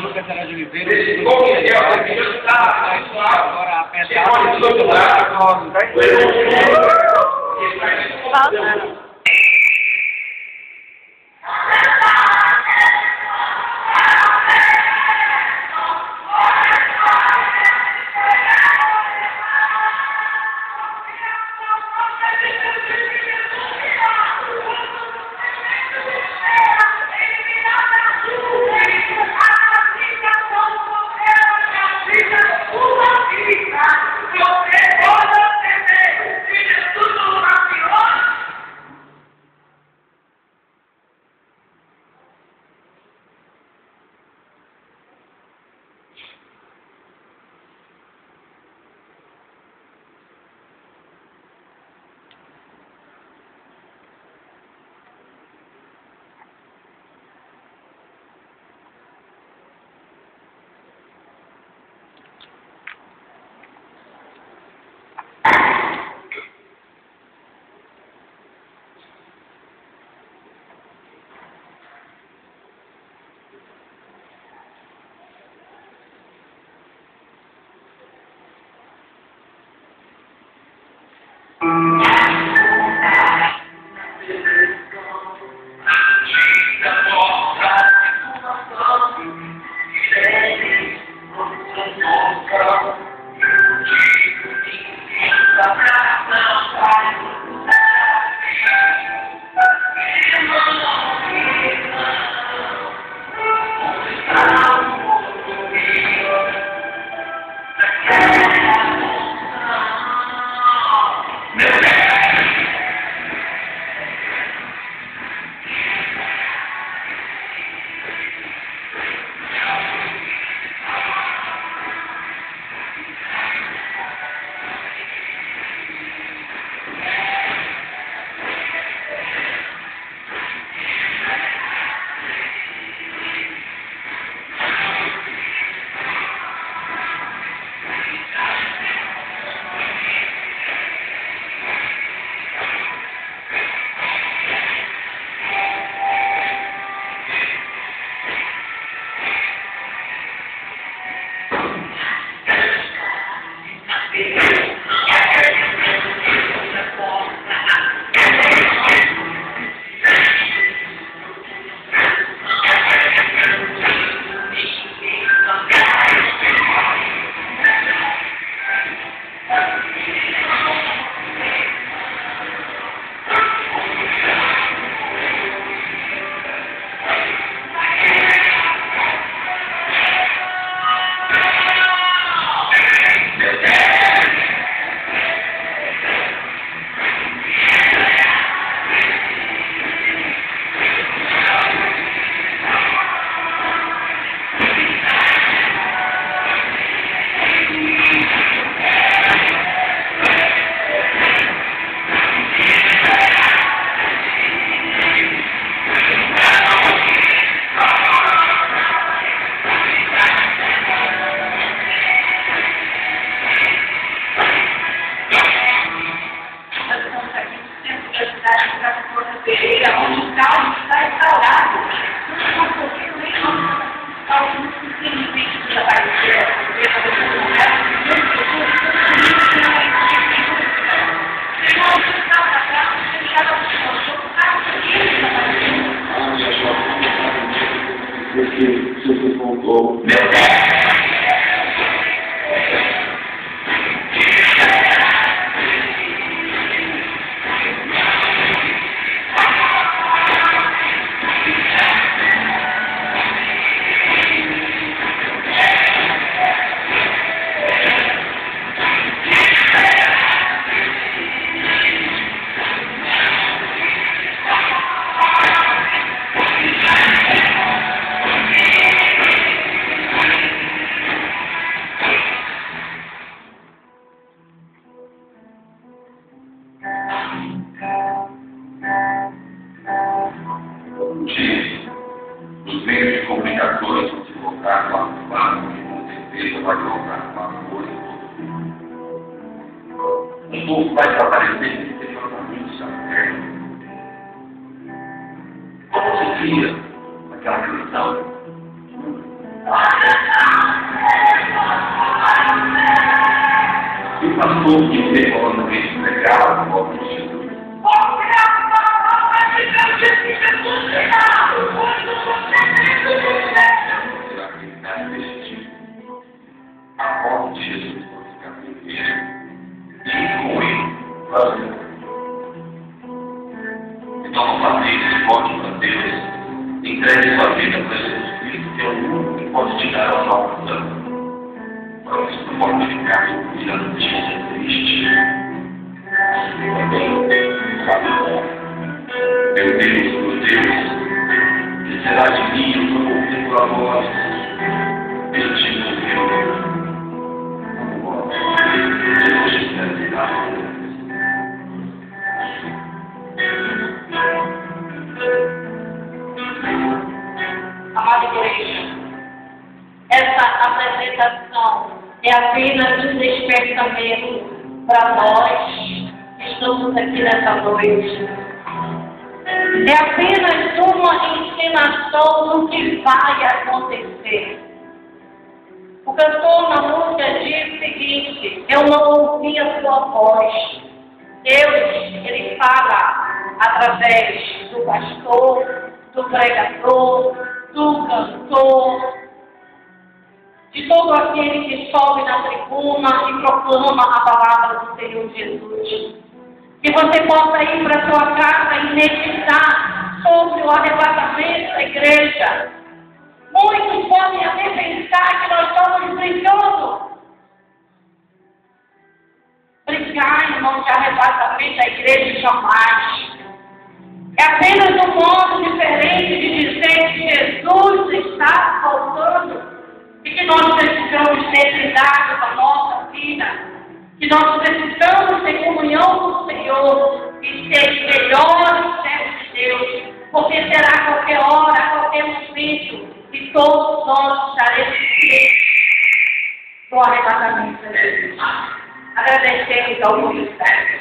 Lucas Será de Oliveira. Esse comitê, a opinião está Agora a Você pode procurar. Falta. Pereira, Yeah. Porque se você voltou. Meu mundo vai desaparecer e definitivamente já perde. Como se cria aquela questão? E passou o que ter falando bem legal, Então não fazer isso, volte para Deus, entregue sua vida para Jesus Cristo, que é o único que pode tirar a salvação. Para que isso não. É apenas um despertamento para nós que estamos aqui nessa noite. É apenas uma ensinação do que vai acontecer. O cantor na música diz o seguinte: Eu não ouvi a sua voz. Deus, ele fala através do pastor, do pregador, do cantor, de todo aquele que sobe na tribuna e proclama a palavra do Senhor Jesus. Que você possa ir para sua casa e meditar sobre o arrebatamento da igreja. Muitos podem até nós precisamos ter cuidado com a nossa vida, que nós precisamos ter comunhão com o Senhor e ser melhores servos de Deus, porque será qualquer hora, qualquer momento, que todos nós estaremos no arrebatamento de Jesus. Agradecemos ao Ministério.